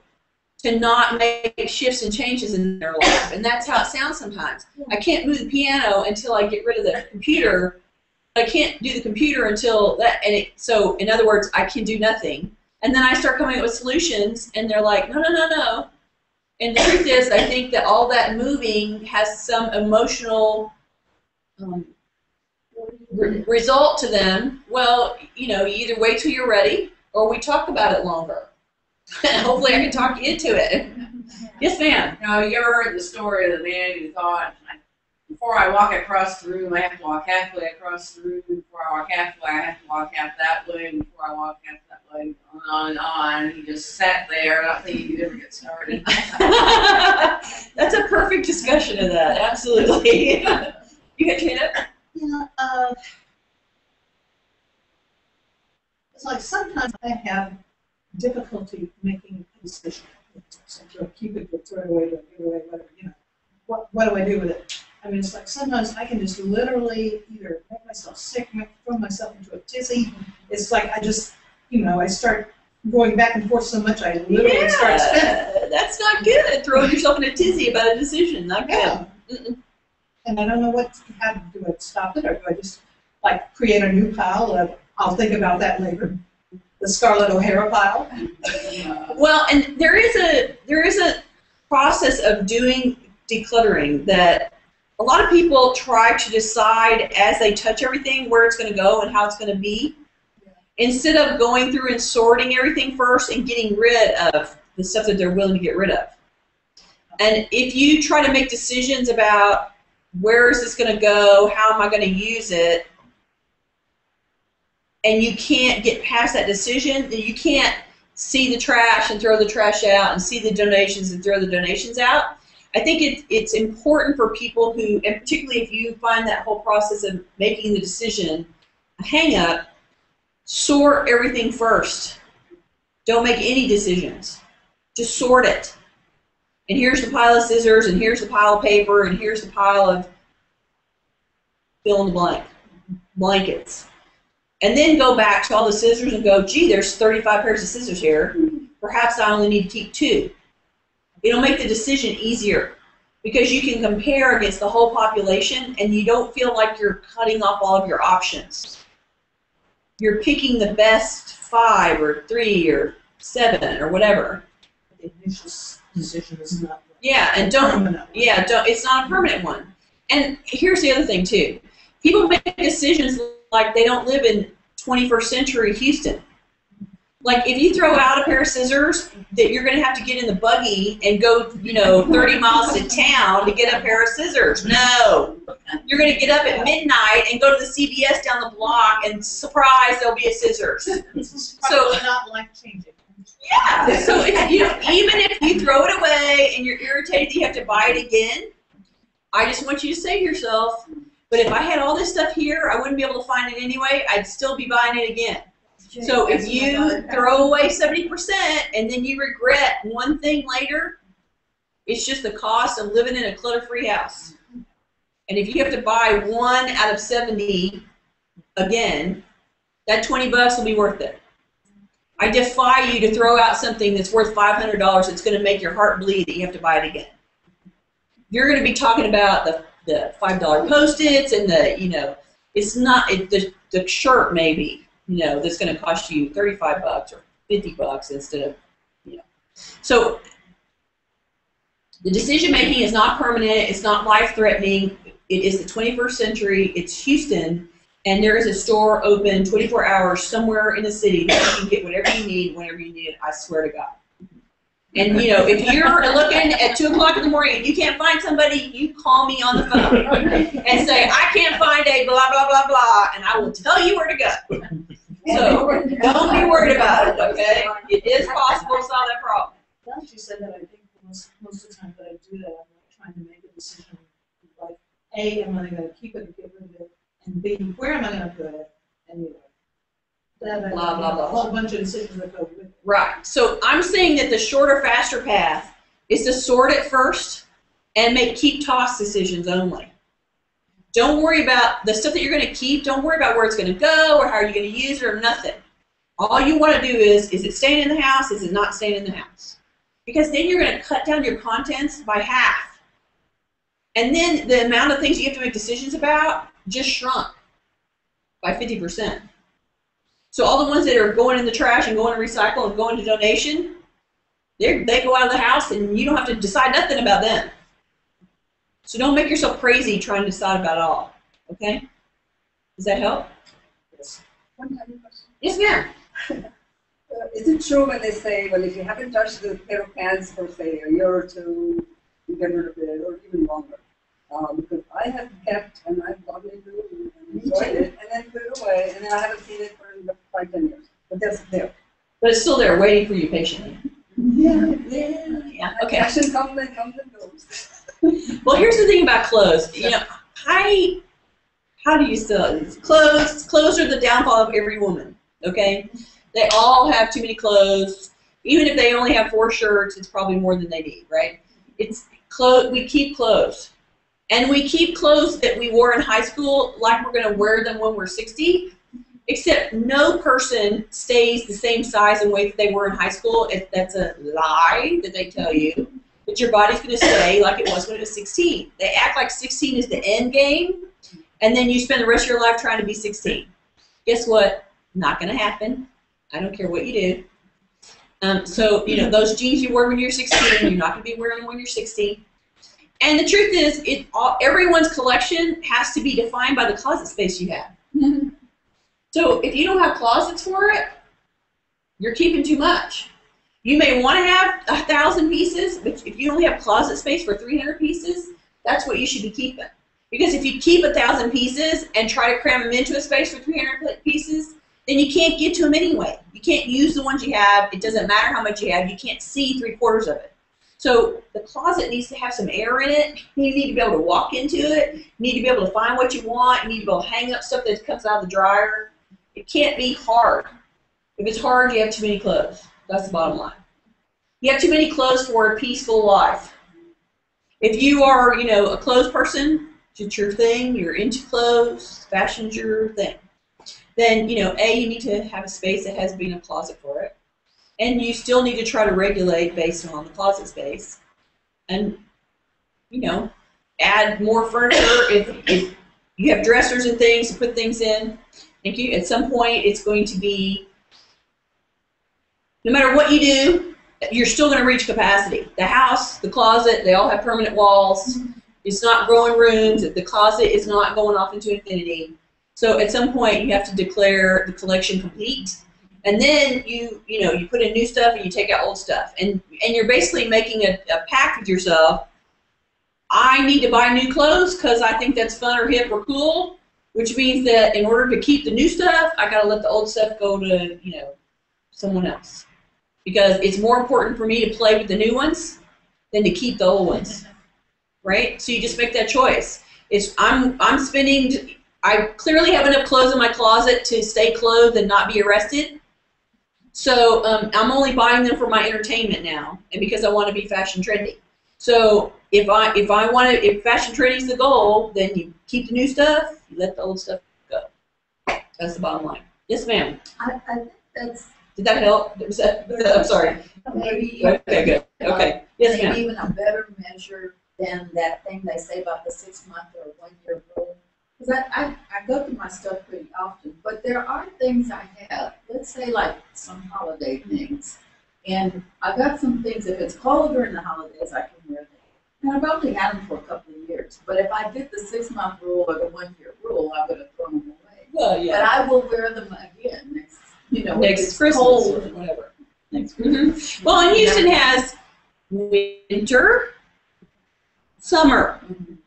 Speaker 1: to not make shifts and changes in their life, and that's how it sounds sometimes. I can't move the piano until I get rid of the computer. I can't do the computer until that, and it, so in other words, I can do nothing. And then I start coming up with solutions, and they're like, no, no, no, no. And the truth is, I think that all that moving has some emotional um, re- result to them, well, you know, you either wait till you're ready or we talk about it longer. *laughs* Hopefully, I can talk you into it. Yes, ma'am.
Speaker 3: You know, you ever heard the story of the man who thought, before I walk across the room, I have to walk halfway across the room. Before I walk halfway, I have to walk half that way. Before I walk half that way, on and on and on. He just sat there, not thinking he'd ever get started. *laughs*
Speaker 1: That's a perfect discussion of that. Absolutely. *laughs* you got Janet?
Speaker 2: Yeah, uh, it's like sometimes I have difficulty making a decision. So do I keep it, throw it away, do I give it away, whatever, you know. What, what do I do with it? I mean, it's like sometimes I can just literally either make myself sick, throw myself into a tizzy. It's like I just, you know, I start going back and forth so much I literally start spinning.
Speaker 1: Yeah, that's not good. Throwing yourself in a tizzy about a decision. Not good.
Speaker 2: Yeah. And I don't know what, how to do I stop it, or do I just like create a new pile of, I'll think about that later. The Scarlett O'Hara pile.
Speaker 1: Well, and there is a there is a process of doing decluttering that a lot of people try to decide as they touch everything where it's going to go and how it's going to be, instead of going through and sorting everything first and getting rid of the stuff that they're willing to get rid of. And if you try to make decisions about where is this going to go, how am I going to use it, and you can't get past that decision, then you can't see the trash and throw the trash out and see the donations and throw the donations out. I think it, it's important for people who, and particularly if you find that whole process of making the decision a hang up, sort everything first. Don't make any decisions. Just sort it. And here's the pile of scissors, and here's the pile of paper, and here's the pile of fill in the blank blankets. And then go back to all the scissors and go, gee, there's 35 pairs of scissors here. Perhaps I only need to keep two. It'll make the decision easier because you can compare against the whole population and you don't feel like you're cutting off all of your options. You're picking the best five or three or seven or whatever.
Speaker 2: The initial decision is not.
Speaker 1: Yeah, and don't yeah, don't, it's not a permanent one. And here's the other thing too. People make decisions like they don't live in 21st century Houston. Like if you throw out a pair of scissors, that you're going to have to get in the buggy and go, you know, 30 miles to town to get a pair of scissors. No, you're going to get up at midnight and go to the CVS down the block, and surprise, there'll be a scissors. So-
Speaker 2: not life changing.
Speaker 1: Yeah. So if you even if you throw it away and you're irritated you have to buy it again, I just want you to say to yourself, but if I had all this stuff here, I wouldn't be able to find it anyway. I'd still be buying it again. So if you throw away seventy percent and then you regret one thing later, it's just the cost of living in a clutter-free house. And if you have to buy one out of seventy again, that twenty bucks will be worth it. I defy you to throw out something that's worth five hundred dollars that's going to make your heart bleed that you have to buy it again. You're going to be talking about the the five dollar post-its and the you know it's not it, the the shirt maybe you know that's going to cost you thirty five bucks or fifty bucks instead of, you know. So the decision making is not permanent, it's not life threatening, it is the twenty-first century, it's Houston, and there is a store open twenty-four hours somewhere in the city that you can get whatever you need, whenever you need it, I swear to God. And, you know, if you're looking at two o'clock in the morning and you can't find somebody, you call me on the phone and say, I can't find a blah, blah, blah, blah, and I will tell you where to go. So, don't be worried about it, okay? It is possible to solve that problem.
Speaker 2: Now that you said that, I think most, most of the time that I do that, I'm like trying to make a decision, like, A, am I gonna keep it and get rid of it? And B, where am I gonna put it? And, you know. that,
Speaker 1: Blah, blah, blah.
Speaker 2: A whole bunch of decisions that go.
Speaker 1: Right. So I'm saying that the shorter, faster path is to sort it first and make keep toss decisions only. Don't worry about the stuff that you're going to keep. Don't worry about where it's going to go or how you're you going to use it or nothing. All you want to do is is it staying in the house? Is it not staying in the house? Because then you're going to cut down your contents by half. And then the amount of things you have to make decisions about just shrunk by 50%. So all the ones that are going in the trash and going to recycle and going to donation, they they go out of the house and you don't have to decide nothing about them. So don't make yourself crazy trying to decide about it all. Okay? Does that help?
Speaker 6: One tiny question.
Speaker 1: Yes, ma'am.
Speaker 6: Uh, *laughs* Is it true when they say, well, if you haven't touched the pair of pants for say a year or two, you get rid of it, or even longer? Uh, because I have kept and I've gotten into it and enjoyed it, and then put it away, and then I haven't seen it ten years. But that's there.
Speaker 1: But it's still there waiting for you patiently.
Speaker 6: Yeah, yeah.
Speaker 1: Yeah. Okay.
Speaker 6: Action comes and comes and goes. *laughs*
Speaker 1: Well, here's the thing about clothes. You know, *laughs* I how do you sell it? Clothes clothes are the downfall of every woman. Okay, they all have too many clothes. Even if they only have four shirts, it's probably more than they need, right? It's clothes. We keep clothes, and we keep clothes that we wore in high school like we're going to wear them when we're 60. Except no person stays the same size and weight that they were in high school. If that's a lie that they tell you that your body's going to stay like it was when it was 16. They act like 16 is the end game, and then you spend the rest of your life trying to be 16. Guess what? Not going to happen. I don't care what you do. Um, so, you know, those jeans you wore when you're 16, you're not going to be wearing them when you're 60. And the truth is, it all, everyone's collection has to be defined by the closet space you have. So, if you don't have closets for it, you're keeping too much. You may want to have a thousand pieces, but if you only have closet space for 300 pieces, that's what you should be keeping. Because if you keep a thousand pieces and try to cram them into a space for 300 pieces, then you can't get to them anyway. You can't use the ones you have. It doesn't matter how much you have. You can't see three quarters of it. So the closet needs to have some air in it. You need to be able to walk into it. You need to be able to find what you want. You need to be able to hang up stuff that comes out of the dryer. It can't be hard. If it's hard, you have too many clothes. That's the bottom line. You have too many clothes for a peaceful life. If you are, you know, a clothes person, it's your thing, you're into clothes, fashion's your thing, then, you know, A, you need to have a space that has been a closet for it. And you still need to try to regulate based on the closet space. And, you know, add more furniture if, if you have dressers and things to put things in. Thank you. At some point, it's going to be, no matter what you do, you're still going to reach capacity. The house, the closet, they all have permanent walls. Mm-hmm. It's not growing rooms. The closet is not going off into infinity. So at some point, you have to declare the collection complete, and then you you know you put in new stuff and you take out old stuff, and and you're basically making a, a pact with yourself. I need to buy new clothes because I think that's fun or hip or cool, which means that in order to keep the new stuff, I got to let the old stuff go to you know someone else because it's more important for me to play with the new ones than to keep the old ones. Right? So you just make that choice. It's I'm I'm spending I clearly have enough clothes in my closet to stay clothed and not be arrested. So um, I'm only buying them for my entertainment now, and because I want to be fashion trendy. So if I if I want to if fashion trendy is the goal, then you keep the new stuff, you let the old stuff go. That's the bottom line. Yes, ma'am.
Speaker 7: I, I think that's
Speaker 1: Did that help? Was that, I'm sorry.
Speaker 7: maybe.
Speaker 1: Okay, good. Okay. Yes, ma'am.
Speaker 7: Even a better measure than that thing they say about the six month or one year rule. Because I, I, I go through my stuff pretty often, but there are things I have. Let's say like some holiday things. And I've got some things, if it's cold during the holidays, I can wear them. And I've only had them for a couple of years, but if I did the six month rule or the one year rule, I would have thrown them away.
Speaker 1: Well, yeah.
Speaker 7: But I will wear them again next, you know,
Speaker 1: Next Christmas
Speaker 7: cold
Speaker 1: or
Speaker 7: whatever. Next
Speaker 1: Mhm. Well, and Houston has winter, summer,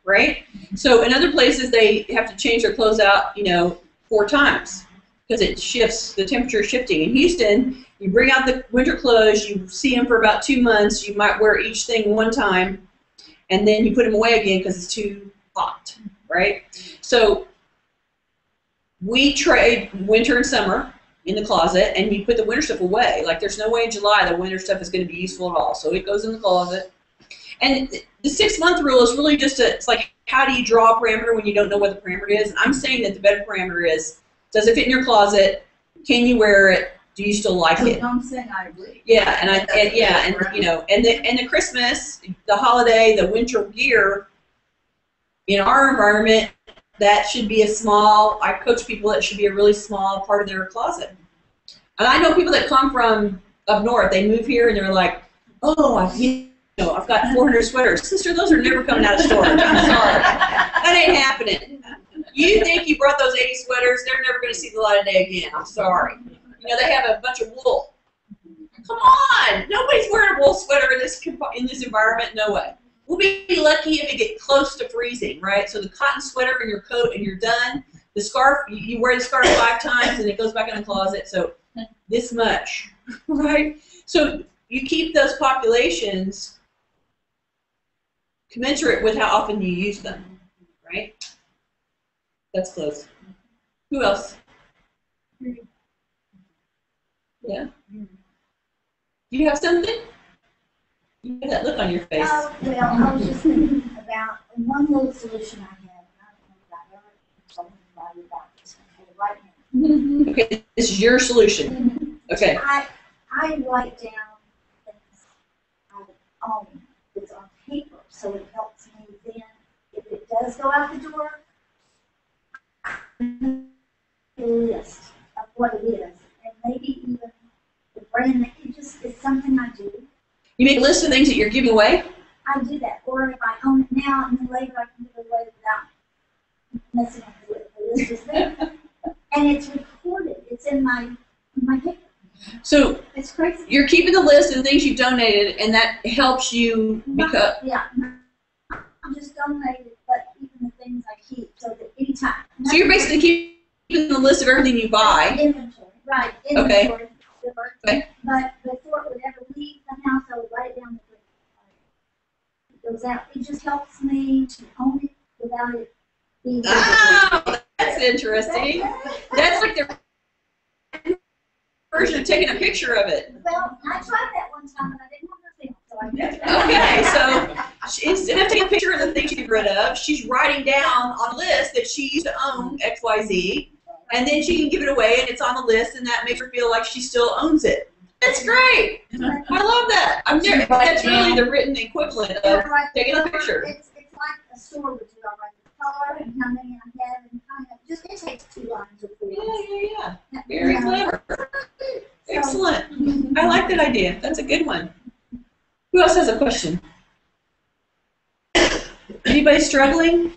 Speaker 1: right? So in other places, they have to change their clothes out, you know, four times because it shifts, the temperature is shifting. In Houston, you bring out the winter clothes, you see them for about two months, you might wear each thing one time, and then you put them away again because it's too hot, right? So we trade winter and summer in the closet, and you put the winter stuff away. Like there's no way in July the winter stuff is going to be useful at all. So it goes in the closet. And the six month rule is really just a, it's like how do you draw a parameter when you don't know what the parameter is? I'm saying that the better parameter is does it fit in your closet? Can you wear it? Do you still like it?
Speaker 7: I'm saying I agree.
Speaker 1: Yeah, and I and, yeah, and you know, and the and the Christmas, the holiday, the winter gear. In our environment, that should be a small. I coach people that should be a really small part of their closet. And I know people that come from up north. They move here and they're like, "Oh, I, you know, I've got 400 sweaters, sister. Those are never coming out of storage. I'm sorry, that ain't happening. You think you brought those 80 sweaters? They're never going to see the light of day again. I'm sorry. You know, they have a bunch of wool. Come on, nobody's wearing a wool sweater in this in this environment. No way. We'll be lucky if it get close to freezing, right? So the cotton sweater and your coat, and you're done. The scarf, you wear the scarf five times, and it goes back in the closet. So this much, *laughs* right? So you keep those populations commensurate with how often you use them, right? That's close. Who else? Yeah. Do you have something? You have that look on your face.
Speaker 9: Oh, well, I was just thinking about one little solution I have, and I don't know if I've ever told anybody about this one, but right now. *laughs*
Speaker 1: Okay, this is your solution. *laughs* Okay.
Speaker 9: I, I write down things I own that's on paper, so it helps me then, if it does go out the door, a list of what it is, and maybe even the brand, that it just, is something I do.
Speaker 1: You make a list of things that you're giving away.
Speaker 9: I do that, or if I own it now and then later I can give it away without messing up the list. The list is there. *laughs* And it's recorded, it's in my, in my paper.
Speaker 1: So
Speaker 9: It's crazy.
Speaker 1: you're keeping the list of the things you've donated, and that helps you because.
Speaker 9: Yeah, not just donated, but even the things I keep, so that anytime.
Speaker 1: So you're basically keeping the list of everything you buy.
Speaker 9: Inventory, right,
Speaker 1: Okay.
Speaker 9: inventory.
Speaker 1: Okay.
Speaker 9: But before it would ever leave the house, I would write it down. It goes out, it just helps me to own it without it being.
Speaker 1: Oh, that's interesting. That's like the version of taking a picture of it.
Speaker 9: Well, I tried that one time and I didn't have
Speaker 1: Okay, so she- instead of taking a picture of the things she get rid of, she's writing down on a list that she used to own X, Y, Z, and then she can give it away, and it's on the list, and that makes her feel like she still owns it. That's great. I love that. I'm never, that's really the written equivalent of taking a picture.
Speaker 9: It's, it's like a store would do, I write the color and how many I have and kind of, just, it takes two lines or three
Speaker 1: Yeah, yeah, yeah. Very
Speaker 9: You
Speaker 1: clever. *laughs*
Speaker 9: so-
Speaker 1: Excellent. I like that idea. That's a good one. Who else has a question? Anybody struggling?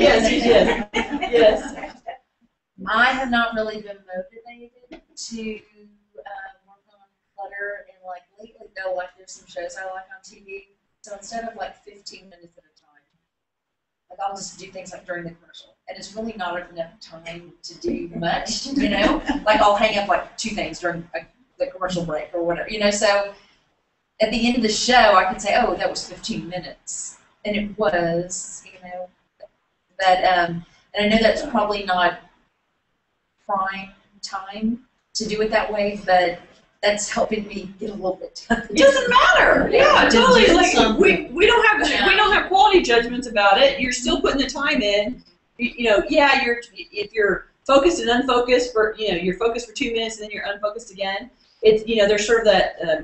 Speaker 1: yes, yes, yes.
Speaker 5: I have not really been motivated to uh, work on clutter and like lately though, like there's some shows I like on TV. So instead of like 15 minutes at a time, like I'll just do things like during the commercial, and it's really not enough time to do much, you know. like I'll hang up like two things during a, the commercial break or whatever, you know. So at the end of the show, I could say, oh, that was 15 minutes, and it was, you know. But um, and I know that's probably not prime time to do it that way, but that's helping me get a little bit.
Speaker 1: It doesn't matter. Yeah,
Speaker 7: To
Speaker 1: totally. Like we, we don't have
Speaker 5: Yeah.
Speaker 1: we don't have quality judgments about it. You're still putting the time in. You, you know, yeah, you're if you're focused and unfocused for you know you're focused for two minutes and then you're unfocused again. It's you know there's sort of that uh,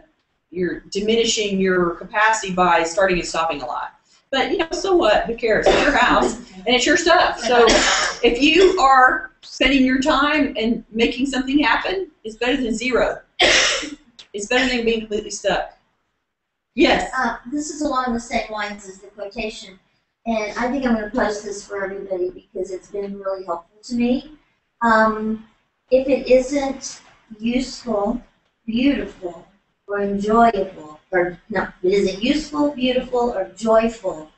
Speaker 1: you're diminishing your capacity by starting and stopping a lot. But you know, so what? Who cares? It's your house and it's your stuff. So if you are spending your time and making something happen it's better than zero. it's better than being completely stuck. Yes.
Speaker 8: Uh, this is along the same lines as the quotation, and I think I'm gonna post this for everybody because it's been really helpful to me. Um, if it isn't useful, beautiful, or enjoyable, or, no, if it isn't useful, beautiful, or joyful,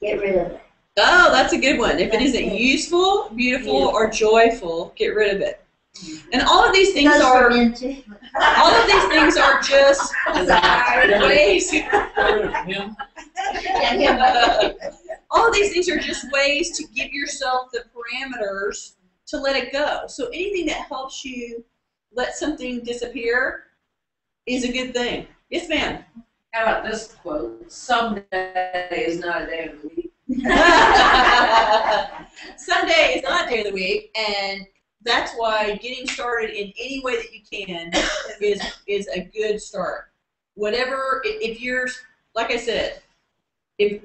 Speaker 8: get rid of it.
Speaker 1: Oh, that's a good one. If it
Speaker 8: That's
Speaker 1: isn't
Speaker 8: it.
Speaker 1: useful, beautiful,
Speaker 8: Beautiful.
Speaker 1: or joyful, get rid of it. Mm-hmm. And all of these
Speaker 8: It
Speaker 1: things are
Speaker 8: too. *laughs*
Speaker 1: all of these things are just *laughs* *laughs* ways. All of these things are just ways to give yourself the parameters to let it go. So anything that helps you let something disappear is a good thing. Yes, ma'am.
Speaker 3: How about this quote? Someday is not a day of the week. *laughs*
Speaker 1: Sunday is not a day of the week, and that's why getting started in any way that you can is is a good start. Whatever, if you're like I said, if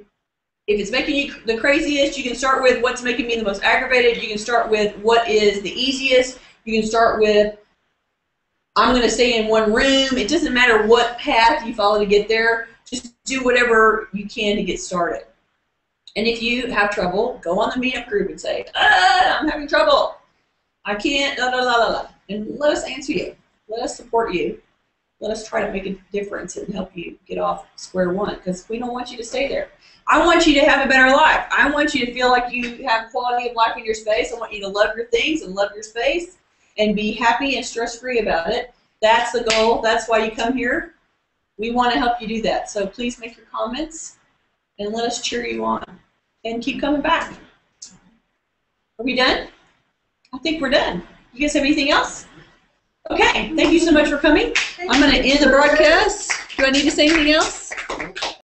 Speaker 1: if it's making you the craziest, you can start with what's making me the most aggravated. You can start with what is the easiest. You can start with I'm going to stay in one room. It doesn't matter what path you follow to get there. Just do whatever you can to get started. And if you have trouble, go on the meetup group and say, ah, I'm having trouble. I can't, la, la, la, la, la. And let us answer you. Let us support you. Let us try to make a difference and help you get off square one because we don't want you to stay there. I want you to have a better life. I want you to feel like you have quality of life in your space. I want you to love your things and love your space and be happy and stress free about it. That's the goal. That's why you come here. We want to help you do that. So please make your comments and let us cheer you on and keep coming back. Are we done? I think we're done. You guys have anything else? Okay, thank you so much for coming. I'm going to end the broadcast. Do I need to say anything else?